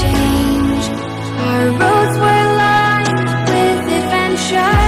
Change. Our roads were lined with adventure.